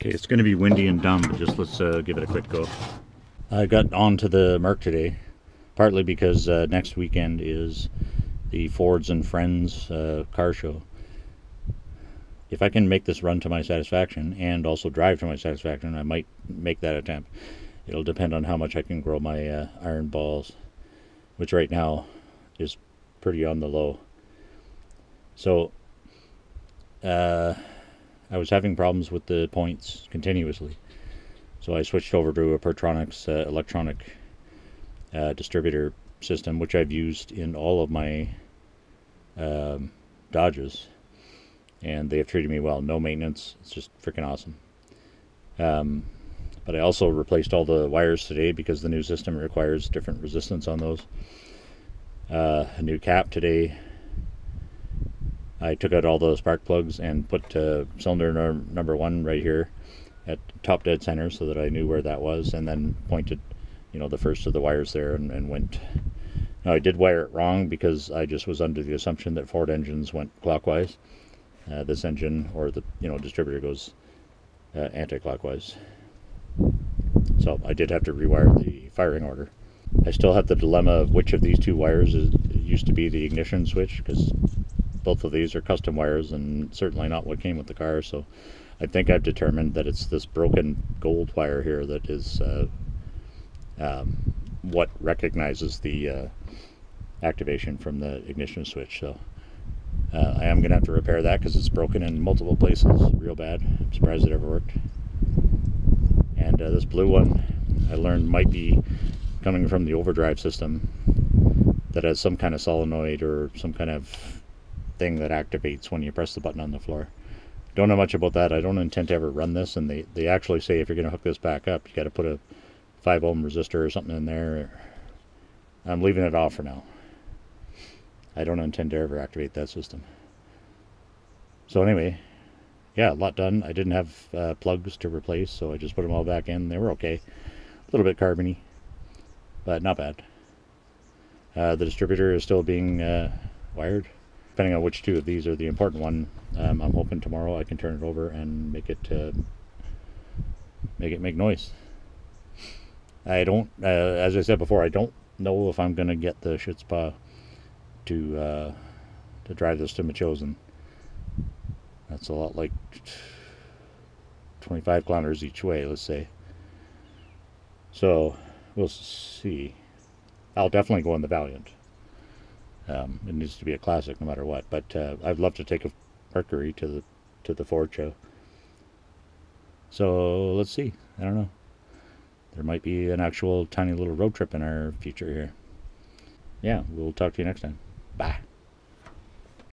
Okay, it's going to be windy and dumb, but just let's uh, give it a quick go. I got onto the Merc today, partly because uh, next weekend is the Fords and Friends uh, car show. If I can make this run to my satisfaction and also drive to my satisfaction, I might make that attempt. It'll depend on how much I can grow my uh, iron balls, which right now is pretty on the low. So, uh, I was having problems with the points continuously. So I switched over to a Pertronix uh, electronic uh, distributor system, which I've used in all of my um, Dodges. And they have treated me well. No maintenance. It's just freaking awesome. Um, but I also replaced all the wires today because the new system requires different resistance on those. Uh, a new cap today I took out all the spark plugs and put uh, cylinder number one right here at top dead center so that I knew where that was and then pointed you know the first of the wires there and, and went. Now I did wire it wrong because I just was under the assumption that Ford engines went clockwise. Uh, this engine or the you know distributor goes uh, anti-clockwise. So I did have to rewire the firing order. I still have the dilemma of which of these two wires is, used to be the ignition switch because both of these are custom wires and certainly not what came with the car. So I think I've determined that it's this broken gold wire here that is uh, um, what recognizes the uh, activation from the ignition switch. So uh, I am going to have to repair that because it's broken in multiple places real bad. I'm surprised it ever worked. And uh, this blue one I learned might be coming from the overdrive system that has some kind of solenoid or some kind of thing that activates when you press the button on the floor. Don't know much about that. I don't intend to ever run this, and they, they actually say if you're going to hook this back up, you got to put a 5 ohm resistor or something in there. I'm leaving it off for now. I don't intend to ever activate that system. So anyway, yeah, a lot done. I didn't have uh, plugs to replace, so I just put them all back in. They were okay. A little bit carbony, but not bad. Uh, the distributor is still being uh, wired depending on which two of these are the important one, um, I'm hoping tomorrow I can turn it over and make it uh, make it make noise. I don't, uh, as I said before, I don't know if I'm gonna get the Schutzpa to uh, to drive this to Machosen. That's a lot like 25 kilometers each way, let's say. So we'll see. I'll definitely go in the Valiant. Um, it needs to be a classic no matter what. But uh, I'd love to take a Mercury to the to the Ford show. So let's see. I don't know. There might be an actual tiny little road trip in our future here. Yeah, we'll talk to you next time. Bye.